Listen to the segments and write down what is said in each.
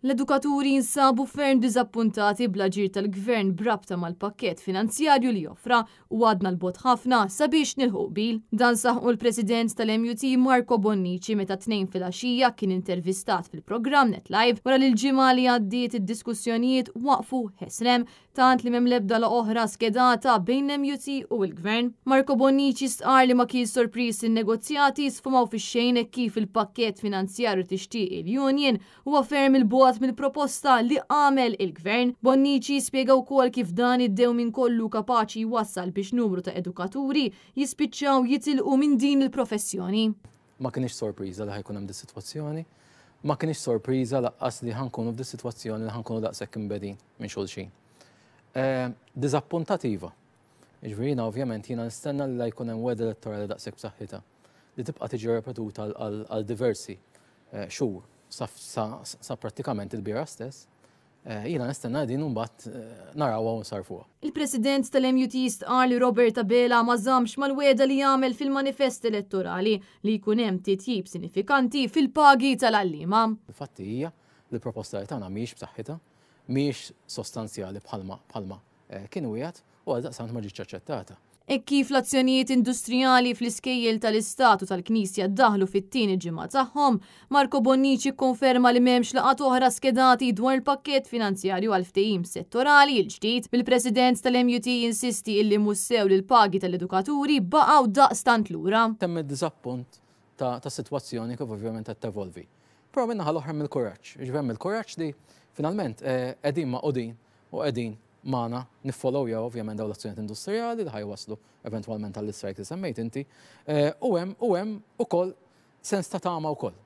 L-edukaturi jinsabu ferm diżappuntati bl-aġir tal-Gvern b'rabta mal-pakkett finanzjarju li offra u għadna 'l bogħod ħafna sabiex nilħu qbil. Dan saħqu l-President tal-MUT Marco Bonnici meta t-Tnejn filgħaxija kien intervistat fil-programm NetLive wara li l-ġimgħa li għaddiet id-diskussjonijiet waqfu ħesrem tant li m'hemm l-ebda laqgħa oħra skedata bejn l-MUT u l-Gvern. Marco Bonnici stqarr li ma kienx sorpriż li n-negozjati jisfumaw fix-xejn hekk kif il-pakkett finanzjarju tixtieq il-Union huwa ferm 'il bogħod mill-proposta li għamel il-Gvern. Bonnici spjega wkoll kif dan id-dewmien kollu kapaċi jwassal biex numru ta' edukaturi jispiċċaw jitilqu minn din il-professjoni. Ma kinitx sorpriża li ħajkun hemm dis-sitwazzjoni, ma kinitx sorpriża laqqas li ħankunu f'dis-sitwazzjoni li ħankunu daqshekk imbegħdin minn xulxin. Eh, Diżappuntativa. Jiġifieri jiena ovvjament jiena nistenna li la jkun hemm wegħda elettorali daqshekk b'saħħitha li tibqa' tiġi repetuta għal diversi eh, xhur sa prattikament il-bira stess, Jiena nistenna din u mbagħad narawha u nsarrfuha. Il-President tal-MUT stqarr li Robert Abela ma żammx mal-wegħda li għamel fil-manifest elettorali li jkun hemm titjib sinifikanti fil-pagi tal-għalliema. Il-fatti hija li l-proposta li tagħna mhijiex b'saħħitha, mhijiex sostanzjali bħalma kien wiegħed u għaldaqsant ma ġietx aċċettata. Hekk kif l-azzjonijiet industrijali fl-iskejjel tal-Istat u tal-Knisja daħlu fit-tieni ġimgħa tagħhom, Marco Bonnici kkonferma li m'hemmx laqgħat oħra skedati dwar il-pakkett finanzjarju għall-ftehim settorali l-ġdid, bil-President tal-MUT jinsisti illi Mussew li l-pagi tal-edukaturi baqgħu daqstant lura. Temm id-diżappunt ta' sitwazzjoni kif ovvjament qed tevolvi. Però min-naħa l-oħra hemm il-kuraġġ. Jiġifieri hemm il-kuraġġ li finalment qegħdin magħqudin u qegħdin magħna, niffolowjaw ovvjament dawn l-azzjonijiet industrijali li ħajwasslu eventwalment għall-istrajk li semmejt inti, eh, u hemm u hemm ukoll sens ta' tama wkoll.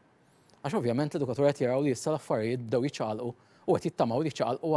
Għax ovvjament l-edukatur qed jaraw li issa l-affarijiet bdew jiċċaqalqu u qed jittamaw li jiċċaqalqu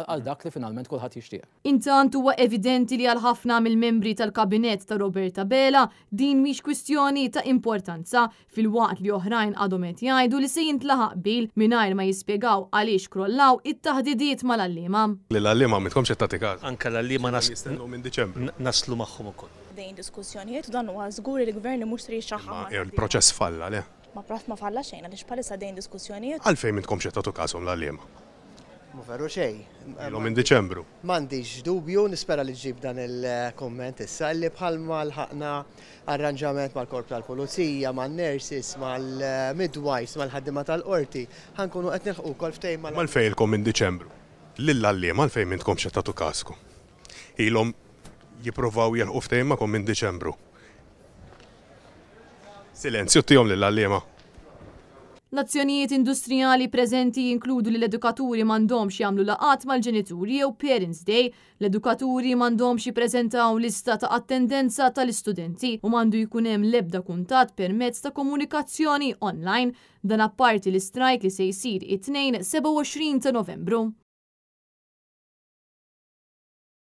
għal dak li finalment kulħadd jixtieq. Intant huwa evidenti li għal ħafna mill-membri tal-Kabinett ta' Robert Abela din mhix kwistjoni ta' importanza filwaqt li oħrajn għadhom qed jgħidu li se jintlaħaq qbil mingħajr ma jispjegaw għaliex krollaw it-taħdidiet mal-għalliema. Lill-għalliema m'intkomx qed tagħti każ? Anke l-għalliema nas. Qegħdin jistennew minn Diċembru. Naslu magħhom ukoll. Dejn diskussjonijiet u dan huwa żgur li l-Gvern li mhux ser jixaħħaħ mal-għalliema. Imma il-proċess falla, le? Ma proċess ma falla xejn għaliex bħalissa dejn diskussjonijiet. Għalfejn m'intkomx qed tagħtu każhom l-għalliema? Mhu veru xejn. Ilu minn Diċembru. M'għandix dubju, nispera li ġġib dan il-kumment issa, li bħalma lħaqna arranġament mal-Korp tal-Pulizija, man-nurses, mal-midwives, mal-ħaddiema tal-Qorti, ħa nkunu qed nilħqu wkoll ftehim mal-. Għalfejn ilkom minn Diċembru? Lill-għalliema għalfejn m'intkomx qed tagħtu każkom? Ilhom jippruvaw jilħqu ftehim magħkom minn Diċembru. Silenzju, tihom lill-għalliema. L-azzjonijiet industrijali preżenti jinkludu li l-edukaturi m'għandhomx jagħmlu laqgħat mal-ġenituri jew parents day, l-edukaturi m'għandhomx jippreżentaw lista ta' attendenza tal-istudenti u m'għandu jkun hemm l-ebda kuntatt permezz ta' komunikazzjoni online, dan apparti l-istrajk li se jsir it-Tnejn 27 ta' Novembru.